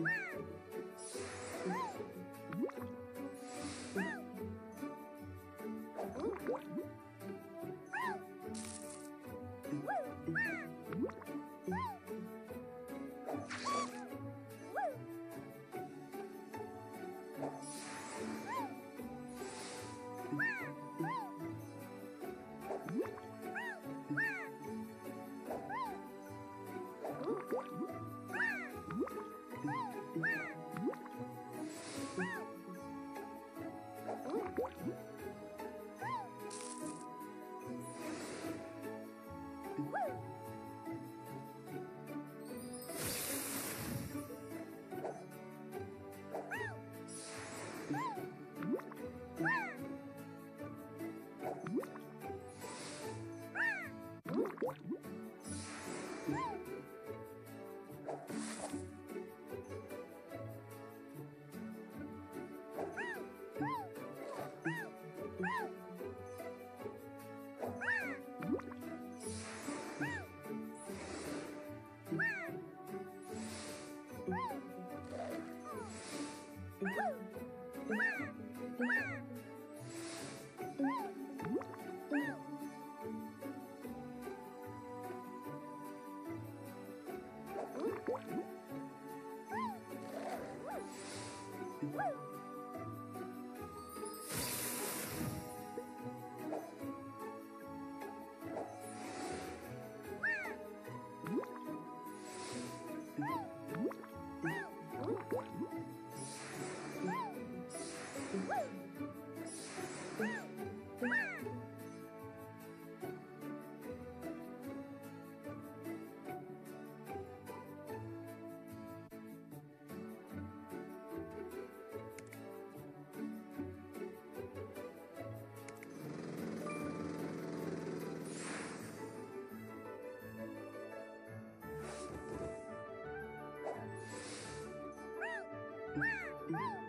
Woo! Woo! Woo! Woo!